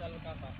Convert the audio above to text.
चल का था